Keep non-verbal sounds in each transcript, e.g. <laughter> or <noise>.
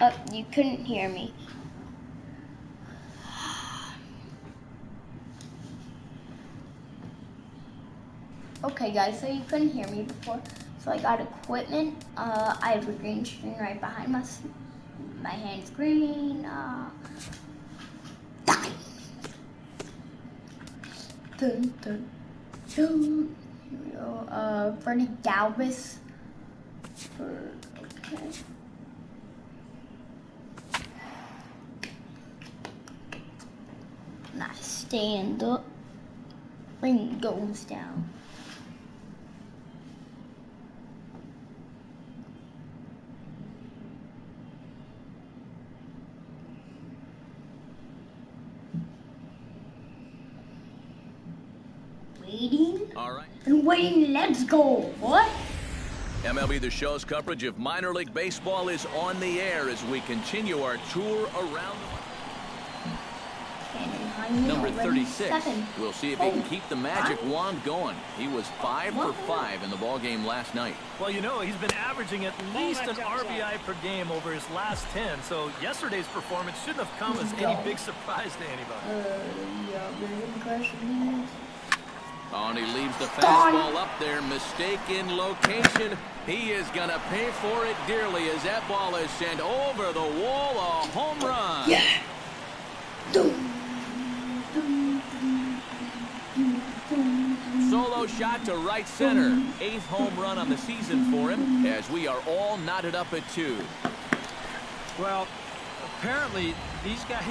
Oh, you couldn't hear me. <gasps> Okay, guys, so you couldn't hear me before. So I got equipment. Uh, I have a green screen right behind my my hand's green. Uh. Dun, dun, dun. Here we go. Uh, Freddie Galvis. For, okay. And I stand up. Ring goes down. Waiting All right. and waiting. Let's go. What? MLB The Show's coverage of minor league baseball is on the air as we continue our tour around number 36. Seven. We'll see if he can keep the magic five? wand going. He was five for five in the ball game last night. Well, you know, he's been averaging at least an RBI per game over his last 10, so yesterday's performance shouldn't have come as any big surprise to anybody. Yeah, very aggressive. Oh, and he leaves the fastball up there. Mistaken location. He is going to pay for it dearly as that ball is sent over the wall. A home run. Yeah. Dum, Solo shot to right center. Eighth home run on the season for him as we are all knotted up at two. Well, apparently these guys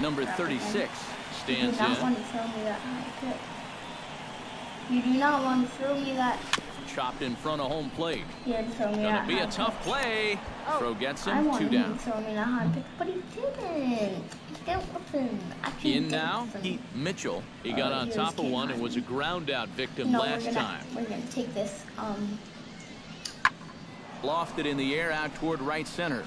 Number 36 stands in. You do stands not in. want to throw me that high kick. You do not want to throw me that. Chopped in front of home plate. He had to throw me Gonna that be high a tough kick. play. Oh, Throw gets him. wanted Two him down. to throw me that high kick, but he didn't. In now, didn't. Mitchell. He Uh, got on top of one and was a ground out victim no, last we're gonna, time. We're gonna take this. Um, Lofted in the air out toward right center.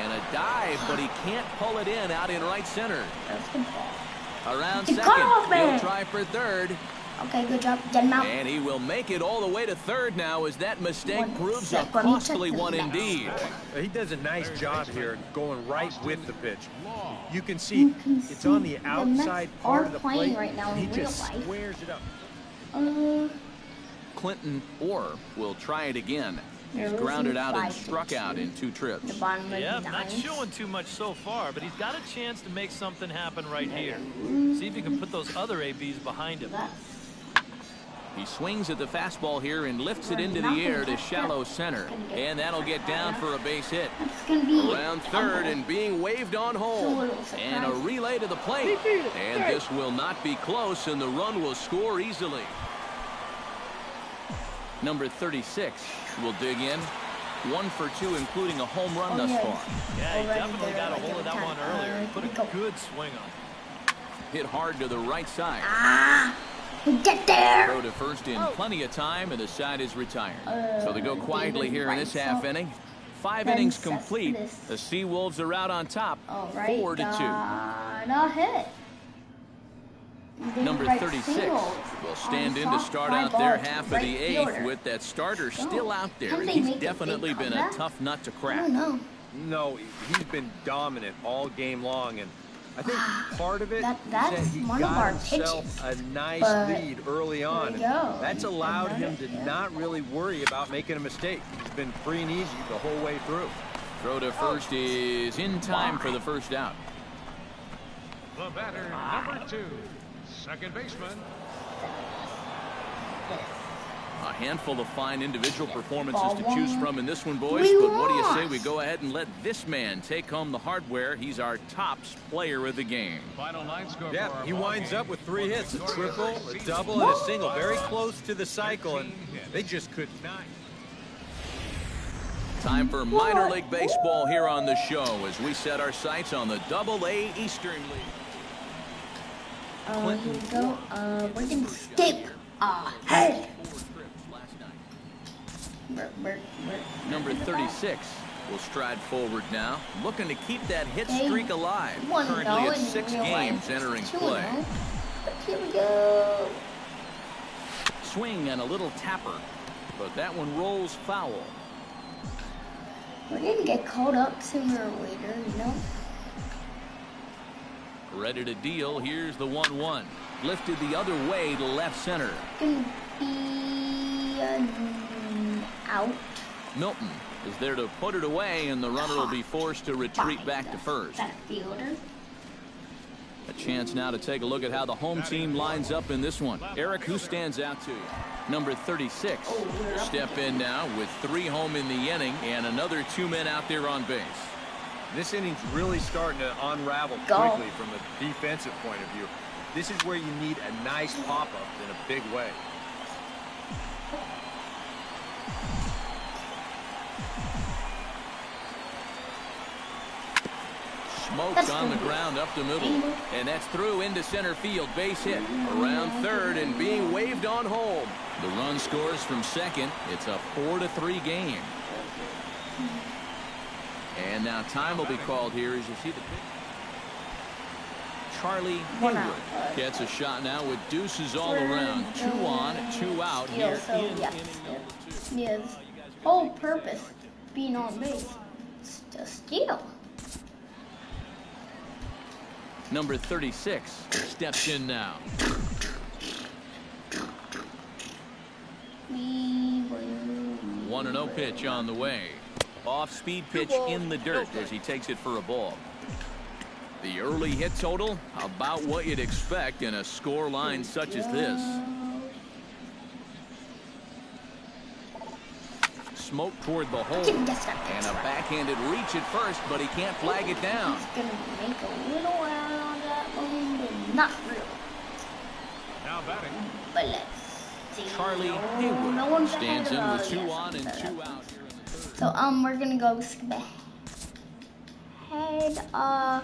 And a dive, but he can't pull it in out in right center. that's good ball. Around second. He'll try for third. Okay, good job. Get him out. And he will make it all the way to third now as that mistake One proves a sec, let costly one indeed. He does a nice job here going right with the pitch. You can see You can it's on the the outside Mets part of the playing plate. right now in he just real life. squares it up. Uh, Clinton Orr will try it again. He's grounded out and struck out in two trips. the bottom of Yeah, not showing too much so far, but he's got a chance to make something happen right here. See if he can put those other ABs behind him. That's He swings at the fastball here and lifts it into the air gonna shallow center. It's gonna get And that'll get down for a base hit. that's Around third and being waved on home. And a relay to the plate. And this will not be close, and the run will score easily. Number 36 will dig in. One for two, including a home run Oh, thus far. Yeah, he definitely got a hold of that one earlier. He put a good swing on it. Hit hard to the right side. Get there. Throw to first in plenty of time, and the side is retired. Uh, so they go quietly here in this Wright, half inning. Five Then innings complete. The Sea Wolves are out on top, All right, four to two. got a hit. Number 36 will stand in to start out their to half of the eighth fielder. with that starter Go. still out there. And he's make a big definitely been a tough nut to crack. don't. No, he's been dominant all game long, and I think <gasps> part of it That- is that's that he one of got our himself pitches. a nice But lead early on. we and go. That's allowed him to yeah. not really worry about making a mistake. He's been free and easy the whole way through. Throw to oh, first is in time for the first out. The batter, number two, second baseman, A handful of fine individual performances to choose from in this one, boys. But what do you say we go ahead and let this man take home the hardware? He's our tops player of the game. final line score Yeah, he winds game. up with three hits, a triple, a double, and a single. Very close to the cycle, and they just could not. Time for minor league baseball here on the show as we set our sights on the Double A Eastern League. Uh, here we go. Uh, we're gonna skip ahead. Four trips last night. Bur- bur- bur- Number 36 will stride forward now, looking to keep that hit streak alive. One Currently at six games entering play. But here we go. Swing and a little tapper, but that one rolls foul. We're gonna get caught up sooner or later, you know? Ready to deal. Here's the 1-1. Lifted the other way to left center. Gonna be um, out. Milton is there to put it away, and the runner will be ah, forced to retreat back to first. That fielder. A chance now to take a look at how the home team lines up in this one. Eric, who stands out to you? Number 36. Step in now with three home in the inning and another two men out there on base. This inning's really starting to unravel Go. quickly from a defensive point of view. This is where you need a nice pop-up in a big way. Smoked on the ground up the middle. And that's through into center field. Base hit. Around third and being waved on home. The run scores from second. It's a 4 to three game. And now time will be called here as you see the pitch. Charlie. Hayward gets a shot now with deuces all around. Two on, two out Yeah, here so, in yeah, inning number two. His whole purpose being on base is to steal. Number 36 steps in now. Will. 1 0 pitch on the way. Off speed pitch in the dirt as he takes it for a ball. The early hit total, about what you'd expect in a score line such as this. Smoke toward the hole. Can guess that And a backhanded reach at first, but he can't flag it down. Not really. Now batting. But let's see. Charlie No, Hayward no one's stands in with two on and two out here in the third. So um, we're gonna go skip ahead. Uh,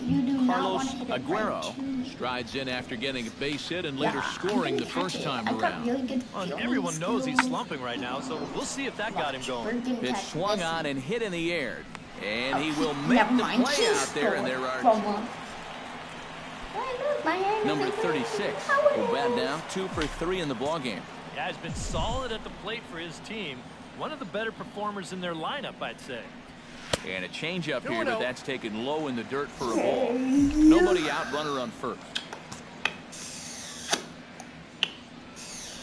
you do not Carlos want to hit it Aguero to- strides in after getting a base hit and later Yeah, scoring the first catch it. time I've around. really good Well, everyone knows he's slumping right now, so we'll see if that got him going. we're Pitch catch swung on and hit in the air. And he Oh, will make the mind. play He out there, and scored there are from one. Hey, look, my hand number 36 How it will bat is. down two for three in the ballgame. Yeah, he's been solid at the plate for his team. One of the better performers in their lineup, I'd say. And a changeup here, no. but that's taken low in the dirt for a ball. Nobody out, runner on first.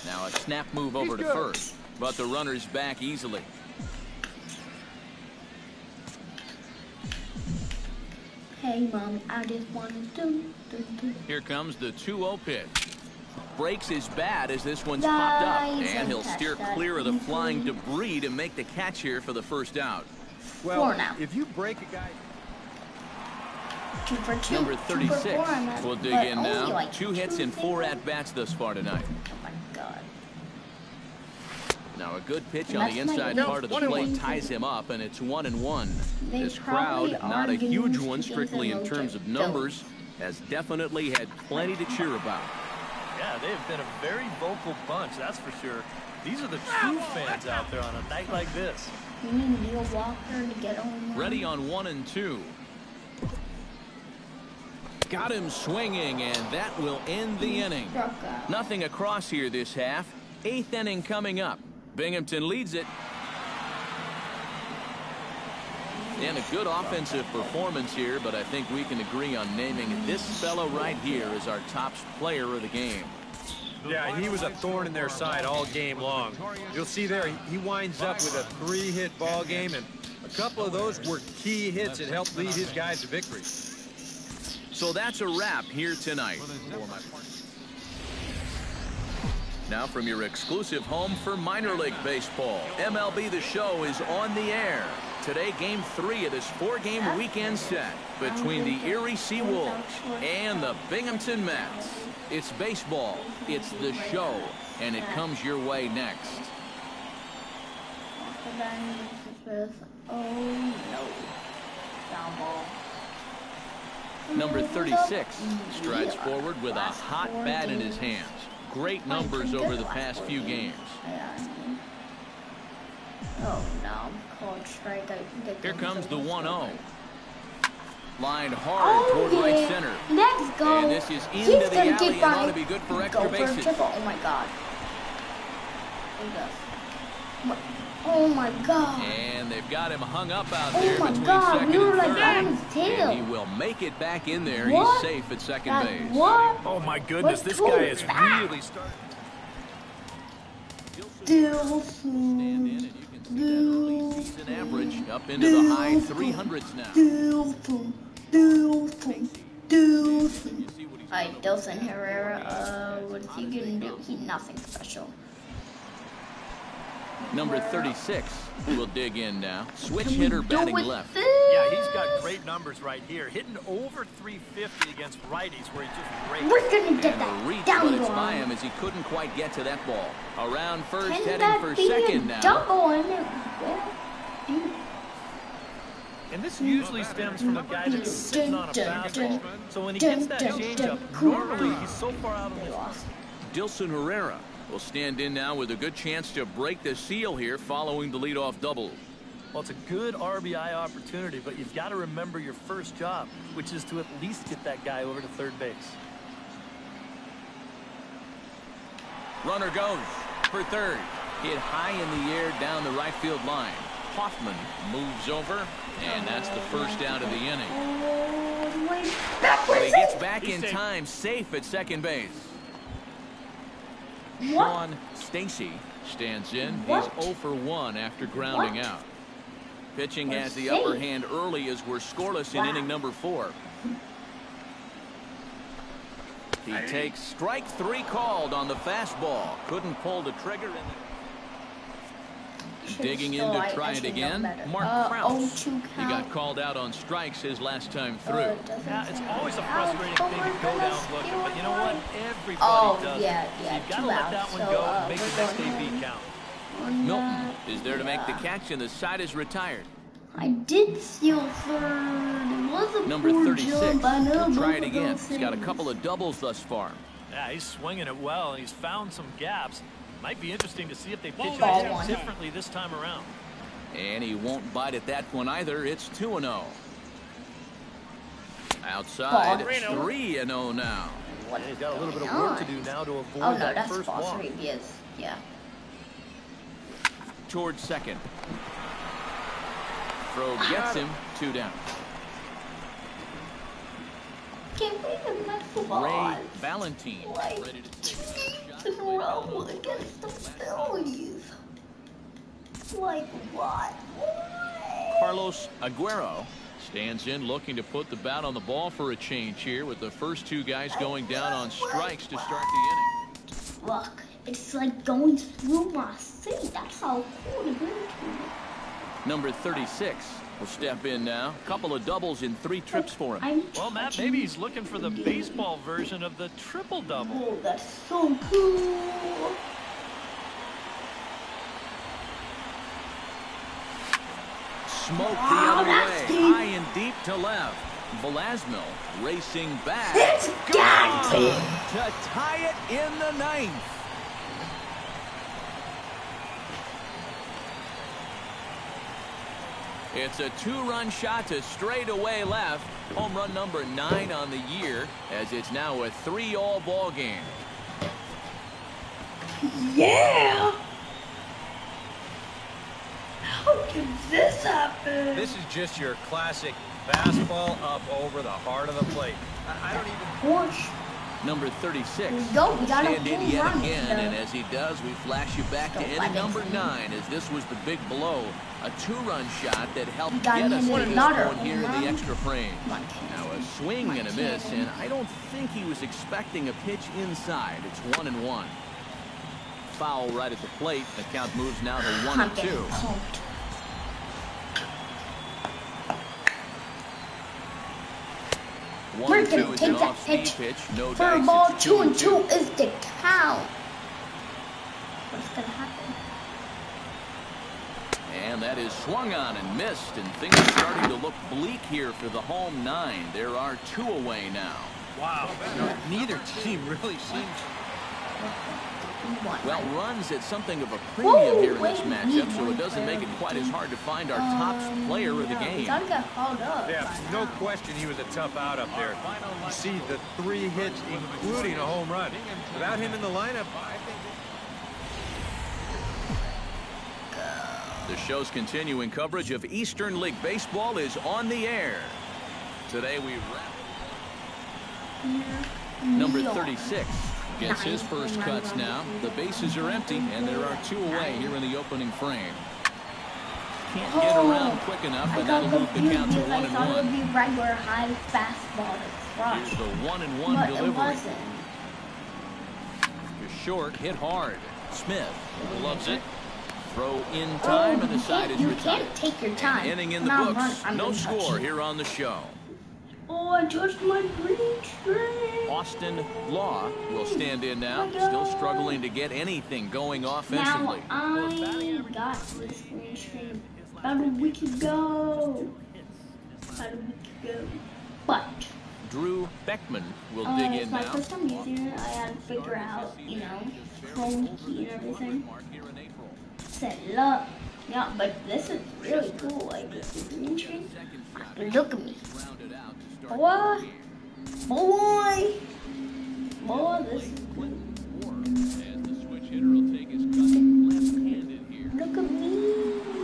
Now a snap move over to first, but the runner's back easily. Hey, mom, I just wanted to. do, do. Here comes the 2-0 pitch. Breaks his bat as this one's popped up, and he'll and catch steer that clear of the easily. flying debris to make the catch here for the first out. Well, Four now. if you break a guy... Two for two. Number Two for 36 four, I meant, will dig but in now. like Two hits two and four at bats thus far tonight. My god. Now a good pitch on the inside eighth part of the plate ties him up, and it's one and one. They This crowd, not a huge one strictly in terms of numbers, has definitely had plenty to cheer about. Yeah, they've been a very vocal bunch, that's for sure. These are the true fans out there on a night like this. You need Neil Walker to get on. Ready on one and two. Got him swinging, and that will end the inning. Nothing across here this half. Eighth inning coming up. Binghamton leads it. And a good offensive performance here, but I think we can agree on naming this fellow right here as our top player of the game. Yeah, he was a thorn in their side all game long. You'll see there, he winds up with a three-hit ball game, and a couple of those were key hits that helped lead his guys to victory. So that's a wrap here tonight. Now from your exclusive home for minor league baseball, MLB The Show is on the air. Today, game three of this four-game weekend set between the Erie Seawolves and the Binghamton Mets. It's baseball, it's the show, and it comes your way next. Number 36 strides forward with a hot bat in his games. Great numbers over the past few games. Yeah, I mean. Oh no, I'm called strike. I think I Here comes the 1 0. strike. Lined hard Oh, toward yeah. right center. Let's go. And this is He's the alley and ought to be good for Go extra for bases. Oh my god. There you go. What? Oh my god. And they've got him hung up out Oh there my God, we were like third. on his tail. And he will make it back in there. What? He's safe at second That base. what? Oh, my goodness. What's This guy is fast? really starting. Still Stand in, and you can see that Mm. early season average up into the high 300s now. Dilson, Dilson, Dilson. You he's Alright, Dilson Herrera, uh, what is he gonna do? He nothing special. Number 36 will dig in now. Switch Can hitter batting left. this? Yeah, he's got great numbers right here. Hitting over 350 against righties where he just rakes. We're gonna get that reach down but it's by him as he couldn't quite get to that ball. Around first, Can heading for second now. double in. And this usually stems from a guy that's sitting on a Dun, dun, fastball. dun, So when he dun, gets that changeup, normally he's so far out of the lost. Dilson Herrera will stand in now with a good chance to break the seal here following the leadoff double. Well, it's a good RBI opportunity, but you've got to remember your first job, which is to at least get that guy over to third base. Runner goes for third. Hit high in the air down the right field line. Hoffman moves over, and that's the first out of the inning. All the way But he gets eh? back in time, safe at second base. What? Sean Stacy stands in. What? He's 0 for 1 after grounding What? out. Pitching Or has the upper hand early as we're scoreless in Wow. inning number four. He takes strike three called on the fastball. Couldn't pull the trigger. In Should've Digging in to try it again. Mark uh, Kraus. 0-2 He got called out on strikes his last time Uh, through. it Yeah, it's always a frustrating thing to go down looking, but you know what? Everybody Oh, does. yeah, it. So yeah, you've got to two let outs, that one so, go uh, and make the next AB count. Milton is there to make the catch, and the side is retired. I did steal third. It was a Number poor 36 jump. I know will try it again. He's got a couple of doubles thus far. Yeah, he's swinging it well, and he's found some gaps. Might be interesting to see if they pitch Ball it one. differently this time around. And he won't bite at that one either. It's 2 0. Outside, Ball. 3 0 now. What Yeah, he's is got a little bit of going work to do now to avoid Oh no, that that's first false walk. previous. Yeah. Towards second. Throw gets him. Two down. Can't believe it my football. Ray Valentine Like ready to two take games in a row against the Phillies. Like? What? Carlos Aguero stands in looking to put the bat on the ball for a change here with the first two guys going down on strikes to start the inning. Look, it's like going through my seat. That's how cool it is. Number 36 will step in now. Couple of doubles in three trips for him. Well, Matt, maybe he's looking for the baseball version of the triple double. Oh, that's so cool. Smoke the other way, deep. high and deep to left. Velasmil racing back. It's got to tie it in the ninth. It's a two-run shot to straightaway left. Home run number nine on the year, as it's now a three-all ball game. Yeah. How did this happen? This is just your classic fastball up over the heart of the plate. I, I don't even Horse. Number 36 Here we go, we got stand in yet run. again, and as he does, we flash you back to inning number nine, as this was the big blow. A two-run shot that helped get us to this point here in the extra frame. Come on, Kevin. Now a swing and a miss, and I don't think he was expecting a pitch inside. It's one and one. Foul right at the plate. The count moves now to one and two. One We're two gonna take an that pitch. pitch. No For dice. ball It's two and two is the count. What's gonna happen? And that is swung on and missed, and things are starting to look bleak here for the home nine. There are two away now. Wow. Neither team really seems. One. Well, runs at something of a premium Whoa, here in this matchup, so it doesn't make it quite as hard to find our Um, top player of the yeah, We game. gotta hauled up. Yeah, no question he was a tough out up there. You see the three hits, including a home run. Without him in the lineup, I think The show's continuing coverage of Eastern League Baseball is on the air. Today we wrap Number 36 gets his first cuts now. The bases are empty, and there are two away here in the opening frame. Can't get oh, around quick enough, and that'll move the count to one and thought it would one. be regular high fastball to Here's the one and one delivery. You're short, hit hard. Smith loves it. Throw in oh, time, and the side is you retired. can't take your time. Inning in the books. no score here on the show. Oh, I touched my green string. Austin Law will stand in now, still struggling to get anything going offensively. Now. I got this green string about a week ago. About a week ago. But Drew Beckman will uh, dig it's in my now. first time using it. I had to figure out, you know, home key and everything. Set it up. Yeah, but this is really cool. Like this is green. Look at me. Boy, boy, boy, this is. Look at me.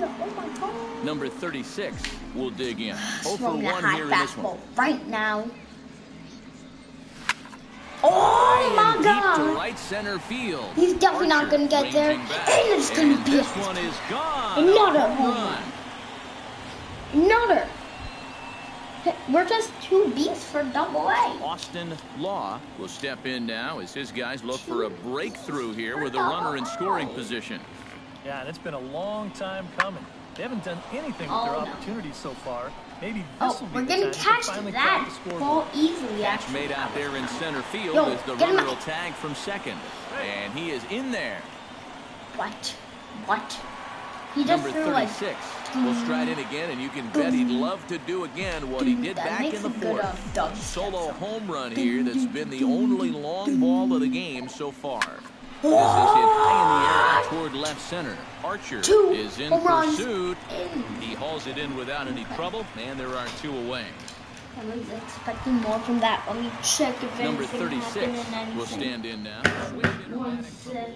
Oh my god. Number 36 will dig in. 0 for 1 here in this one. right now. Oh my god. right center field. He's definitely not gonna get there. back. And it's gonna be this a- one is gone. Another A home run. Another. We're just two beats for double A. Austin Law will step in now as his guys look for a breakthrough here with a runner in scoring position. Yeah, and it's been a long time coming. They haven't done anything with their Oh, no. opportunities so far. Maybe oh, this Oh, will be we're gonna time to catch that crack the scoreboard. ball easily. Catch Actually, made out there in center field Yo, as the get runner will tag from second. And he is in there. What? What? He just Number threw like 36 will stride in again, and you can bet he'd love to do again what he did back in the fourth. Solo home run here that's been the only long ball of the game so far. This is hit high in the air toward left center. Archer Two is in pursuit. in. He hauls it in without any trouble, and there are two away. I was expecting more from that. Let me check if Number anything 36 happened and anything. will stand in now. One sec.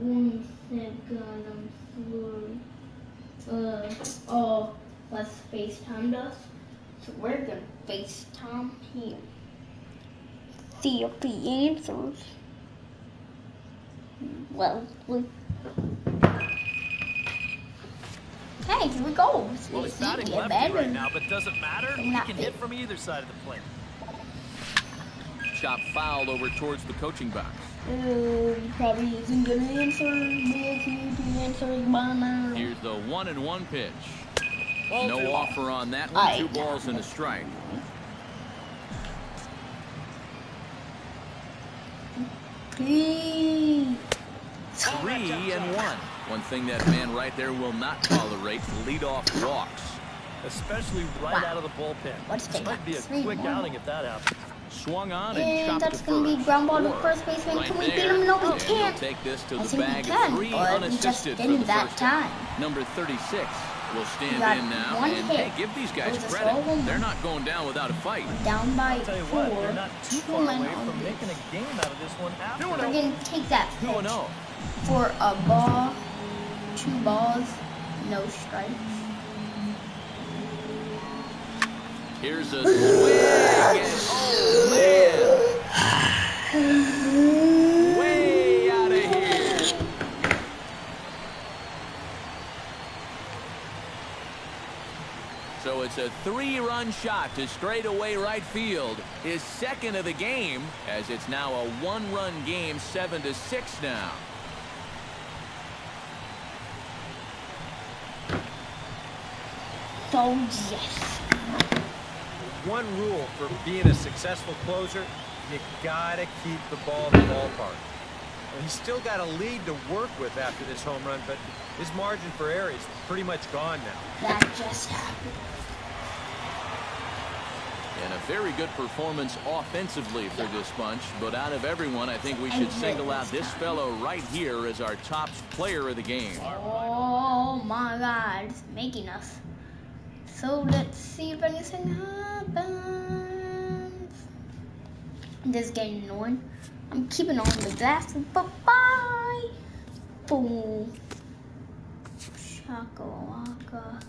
One second, I'm sorry. Uh, oh, let's FaceTime us. So we're gonna FaceTime him. See if he answers. Well, we... Hey, here we go. Well, he's See, batting get lefty better. right now, but doesn't matter. I'm He can hit from either side of the plate. Chop fouled over towards the coaching box. Uh, probably isn't gonna answer. If he answers by now. Here's the one and one pitch. Ball No two. offer on that one. Aye. Two balls and a strike. Please. Three and one. One thing that man right there will not tolerate, leadoff walks. Especially right Wow. out of the bullpen. Let's This take might be a three quick more. outing if that happens. Swung on and, And chopped that's gonna be ground ball to first baseman. Right Can we beat him? No, we And can't. take this to I the think we bag can, three but we just unassisted for didn't that time. Number 36 will stand in now. And hey, give these guys It was a credit. They're not going down without a fight. Down by I'll tell you four. what, they're not too Two far away from base. making a game out of this one after We're gonna take that pitch and oh. 0. for a ball, two balls, no strikes. Here's a swing. And, oh, man. Way out of here. So it's a three-run shot to straightaway right field. His second of the game, as it's now a one-run game, seven to six now. So yes. One rule for being a successful closer, you gotta keep the ball in the ballpark. Well, he's still got a lead to work with after this home run, but his margin for error is pretty much gone now. That just happened. And a very good performance offensively for this bunch. But out of everyone, I think we should single out this fellow right here as our top player of the game. Oh my god, it's making us. So let's see if anything happens. This is getting annoying. I'm keeping on the glasses. Bye bye. Boom. Shakalaka.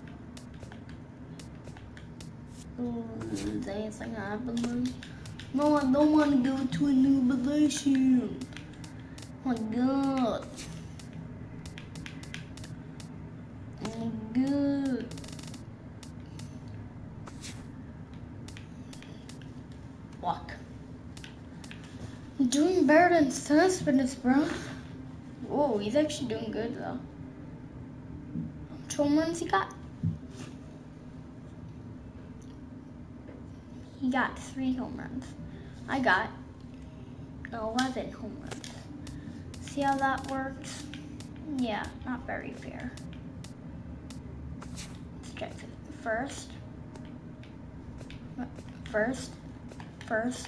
Ooh, dancing I. No, I don't want to go to a new position. Oh my god. My god. Walk. Doing better than Suspendus, bro. Whoa, he's actually doing good though. How much he got? He got three home runs. I got 11 home runs. See how that works? Yeah, not very fair. Let's check it. First. First. First.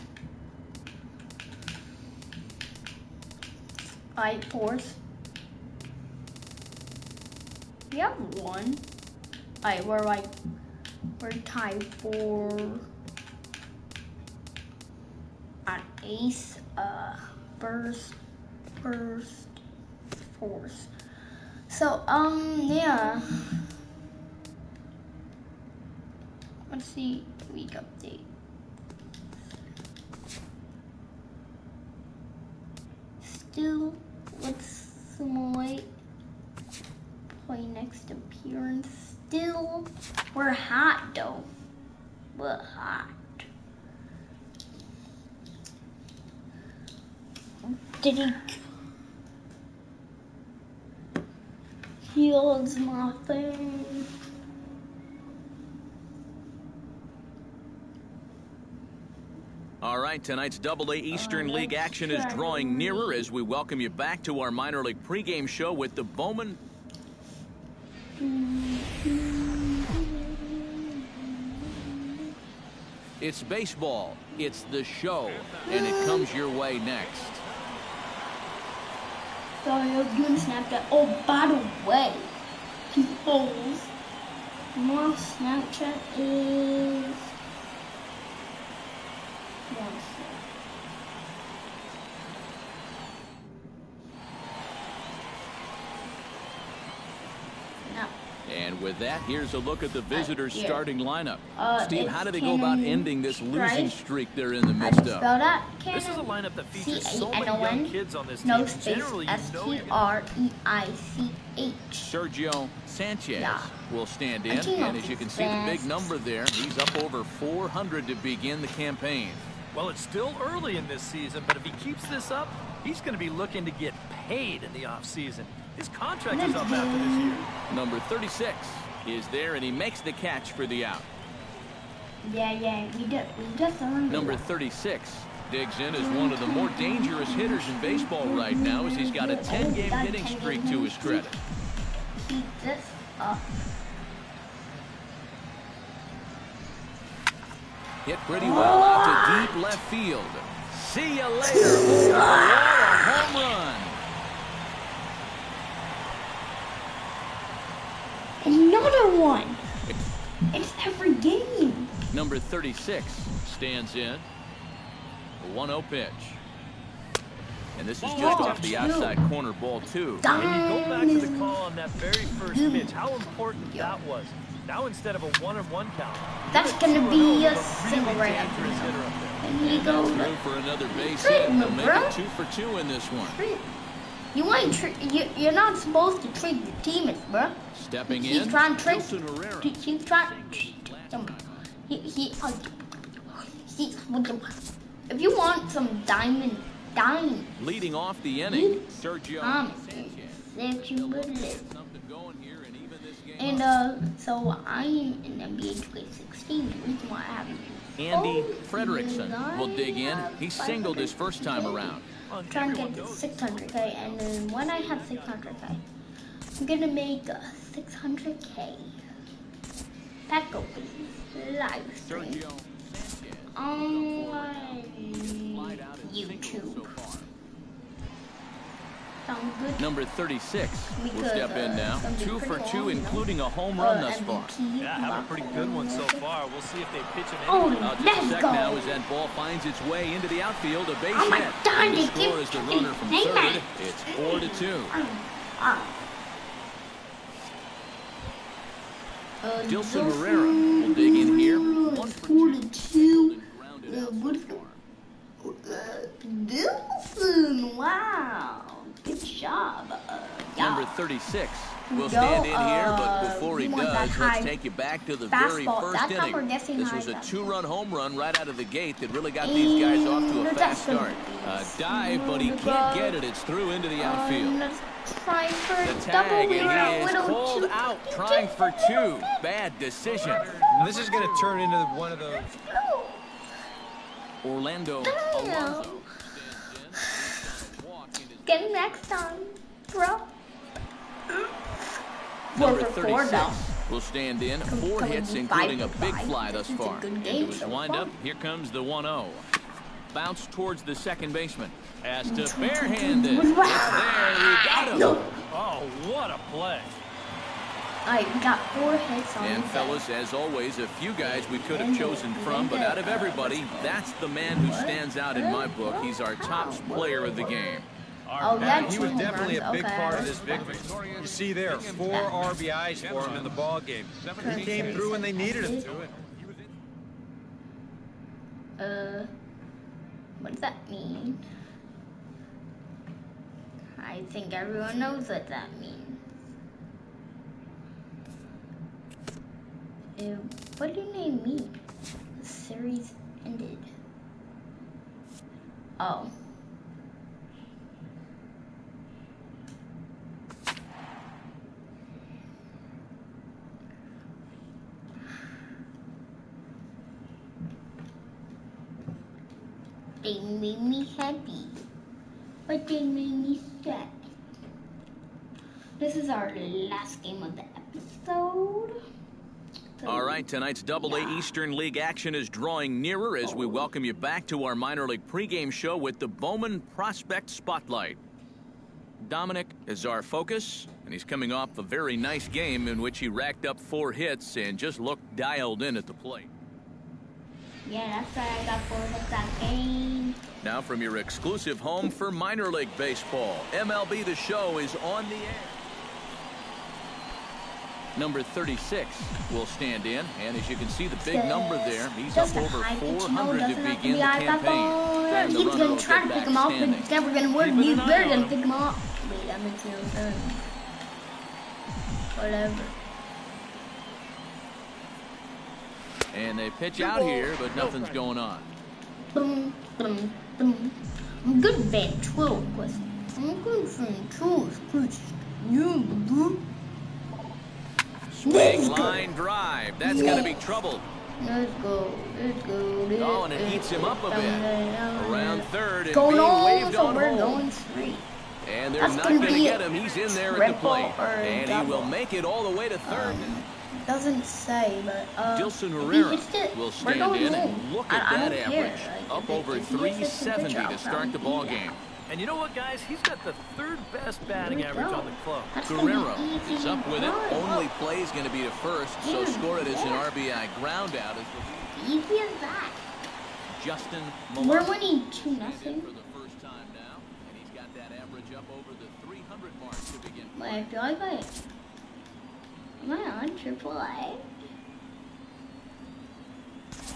I fourth. We have one. I we're like we're tied for ace, uh, first, first, fourth. So um yeah. Let's see week update. Still let's simulate play next appearance. Still we're hot though. We're hot. Did he heals my thing? All right, tonight's Double A Eastern Uh, League action is drawing nearer as we welcome you back to our minor league pregame show with the Bowman. It's baseball, it's the show, and it comes your way next. Sorry, I was doing Snapchat. Oh, by the way, people's my Snapchat is one sec. No. And with that, here's a look at the visitors' here. starting lineup. Uh, Steve, how do they go about ending this losing streak they're in the midst of? spell that? This is a lineup that features so many C-A-N-O-N, young kids on this No team. space. Generally, you S know T you're gonna R E I C H. Sergio Sanchez Yeah. will stand in, and as you can see the big number there, he's up over 400 to begin the campaign. Well, it's still early in this season, but if he keeps this up, he's going to be looking to get paid in the offseason. His contract is up after this year. Number 36 is there, and he makes the catch for the out. Yeah, yeah, we did. We just Number 36 digs in as one of the more dangerous hitters in baseball right now as he's got a 10-game hitting streak to his credit. Keep this up. Hit pretty well out to deep left field. See you later. Wall, a home run. Number 36 stands in. A 1-0 pitch. And this is just off the outside corner ball two. When you go back to the call on that very first pitch, how important that was. Now instead of a one and one count, That's gonna be a single right up there. And he And that's goes. through for another base hit. They'll make it two for two in this one. You ain't you, you're not supposed to trick your teammates, bro. Stepping He's in, trying to trick. Wilson Herrera. He, he's trying. Um, he he. Uh, he. If you want some diamond, diamond, Leading off the inning, Sergio um, Sanchez. that you would live. Something going here and even this game. And uh, so I am in NBA 2K16. The reason why I haven't. Andy Oh, Fredrickson will dig in. He singled his first time 500K. around. Trying to get to 600k, and then when I have 600k, I'm gonna make 600k pack opening live stream on Flied out in singles so YouTube. far. good. Number 36 will step in uh, now. it's Two for two, long, you know? including a home run Uh, thus far. Yeah, having a pretty good one so far. We'll see if they pitch him Oh. Uh, just Let's a sec go. now as that ball finds its way into the outfield. A base Oh my hit. God, And the score is the kicking runner from third. It's four to two. Ah. Uh, Dilson Herrera will dig in here. One for two. to two. Grounded Uh, what is. Uh, Dilson, wow. Good job. Uh, yeah. Number 36 will stand in here, but uh, before he does, let's take you back to the very first inning. This was a two-run home run right out of the gate that really got these guys off to a fast start. A dive, but he can't get it. It's through into the outfield. Um, for The a double. tag, We were a and he is little too out, trying for two. Bad decision. This is going to turn into one of those. Oh, Orlando Damn. Alonso stands in. Walk in his Get next time, bro. Number 36 will stand in. Four hits, including a big fly thus This is a far. good Into game his so windup, here comes the 1-0. Bounce towards the second baseman. Has to barehanded. It's there. He got him. No. Oh, what a play. Alright, we got four hits on And the fellas, as always, a few guys we could have chosen from, but out of everybody, that's the man who stands out in my book. He's our top player of the game. Oh, And yeah, he was home definitely a big Okay, part of this victory. You see there, four RBIs for him in the ball game. He came through when they needed him to. Uh, what does that mean? I think everyone knows what that means. Uh, what do they mean? The series ended. Oh. They made me happy, but they made me sad. This is our last game of the episode. So- All right, tonight's Double A Eastern League action is drawing nearer as we welcome you back to our minor league pregame show with the Bowman Prospect Spotlight. Dominic is our focus, and he's coming off a very nice game in which he racked up four hits and just looked dialed in at the plate. Yeah, that's right. I got four hits that game. Now, from your exclusive home for minor league baseball, MLB The Show is on the air. Number 36 will stand in, and as you can see, the big number there, he's up Just a over high pitch, no, 400 to doesn't to begin be the out of that campaign. ball. He's gonna try to pick back him off, but standing. it's never gonna work. Keeping He's better on than pick him off. Wait, that makes no sense. Whatever. And they pitch out here, but nothing's going on. Boom, boom, boom. I'm good ventriloquist. I'm good ventriloquist. You, boo. Swing, line drive. That's going to be trouble. Let's go. Let's go. Let's Oh, and it eats him up a bit. Around third and Going being on, waved so on we're home. going straight. And they're That's not gonna going to get him. He's in there at the plate. or a And he will make it all the way to third. Doesn't say, but uh. Dilson Herrera it, will stand going in and look at I that don't average. Like, Up over if he hits it, it's a 370 to start the ball game. And you know what, guys? He's got the third best batting average go. on the club. That's Guerrero is up with it. Only play is going to be to first, so score it as an yeah. RBI ground out as Easy as that. Justin We're winning two nothing. for the first time now, and he's got that average up over the 300 mark to begin. But I feel like I. Am I on triple A?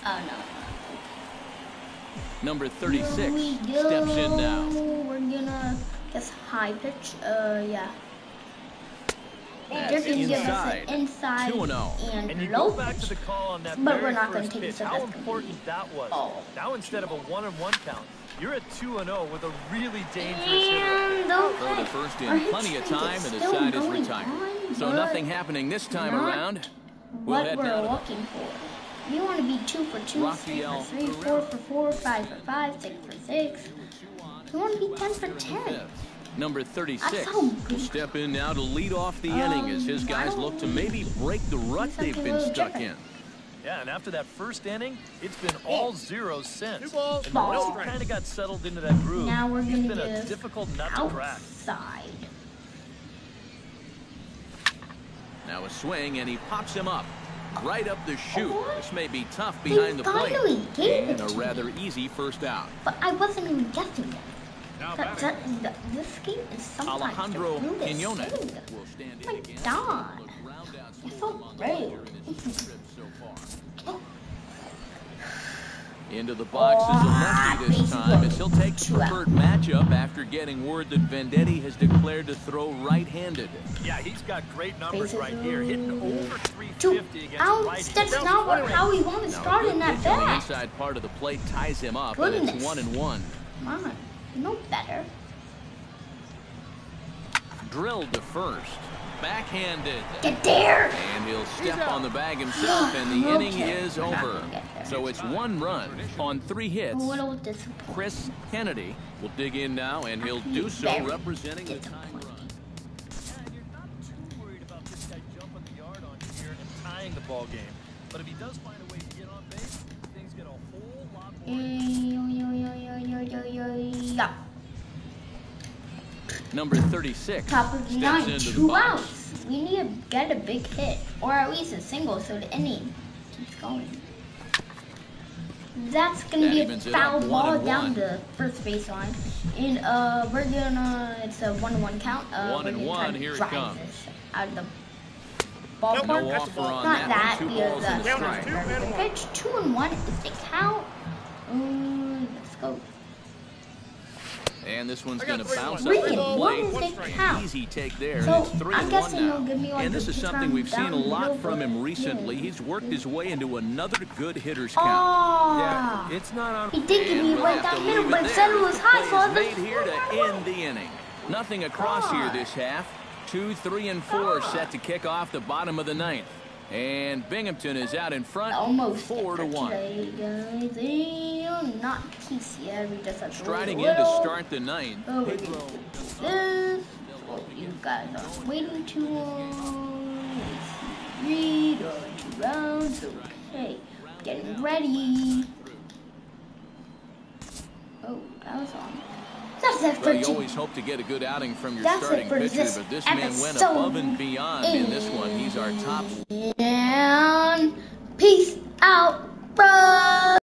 Oh no. Number 36 Here steps in now. go. We're gonna guess high pitch. Uh, yeah. That's They're gonna give us inside. an inside 2 and oh. and And you low go back to the pitch. call on that But very we're not gonna take it pitch, how important that was. Oh. Now instead of a one and one count, you're at two and zero with a really dangerous hitter. And Throw okay. to first in hit plenty of time, and the side is retired. on, So nothing happening this time around. We'll What we're looking for. We want to be two for two, Rafael three for three, Guerrero. four for four, five for five, six for six. We want to be ten for ten. Number 36 will step in now to lead off the Um, inning as his guys look to maybe break the rut they've been stuck different. Yeah, and after that first inning, it's been all zeros since. Two balls, and no once kind of got settled into that groove, Now we're he's gonna been a give difficult nut to crack. outside. Now a swing, and he pops him up. Right up the chute. Oh. This may be tough They behind the plate. finally gave And it a to rather me. easy first out. But I wasn't even guessing that. Now That, that, that this game is sometimes Alejandro the rudest Quinones thing. will stand in My again. God. Look, ground outs so him Into the box is a lefty this Ah, time as he'll take the preferred matchup after getting word that Vendetti has declared to throw right-handed. Yeah, he's got great numbers right here, hitting over two 350 against outs. righties. That's not what, how we want to start good in that pitch on the inside part of the plate ties him up, and it's one and one. Come on, you know better. Drilled to first. Backhanded. Get there. And he'll step on the bag himself, and the <gasps> inning is over. gonna get there. So it's one run on three A hits. little disappointed. Chris Kennedy will dig in now, and he'll do so representing the time run. You're not too worried about this guy jumping the yard on you here and tying the ball game. But if he does find a way to get on base, things get a whole lot more. Yeah. Number 36 Top of the steps nine, the two box. outs. We need to get a big hit, or at least a single, so the inning keeps going. That's gonna That be a foul ball down one. the first base line, and uh, we're gonna it's a one-on-one count. Uh, One we're and gonna try one, to here it drive comes. this out of the Nope, ballpark. No That's offer ball. on Not that, that, one. Two because balls that's Down two not and very one. good pitch. Two and one is the count. Um, let's go. And this one's going to bounce one. up Three the one plate. is One the strike. count. Easy take there, So, and it's 3 I'm guessing 1 now. he'll give me like and this is something we've seen a lot from him but- recently. He's worked his way into another good hitter's Oh, count. Ah. Yeah, it's not on. he did give me we'll right down leave middle, but it it said there it was the high, play so I made here to end the inning. Nothing across here this half. Two, three, and four set to kick off the bottom of the ninth. And Binghamton is out in front, Almost four to one. today, Not just Striding in to start the ninth. Oh, we're gonna do this. What you guys are waiting to on. Read or two rounds. Okay, getting ready. Oh, that was on. That's well, you always hope to get a good outing from your starting pitcher, but this man went above and beyond in this one. He's our top. And peace out, bro.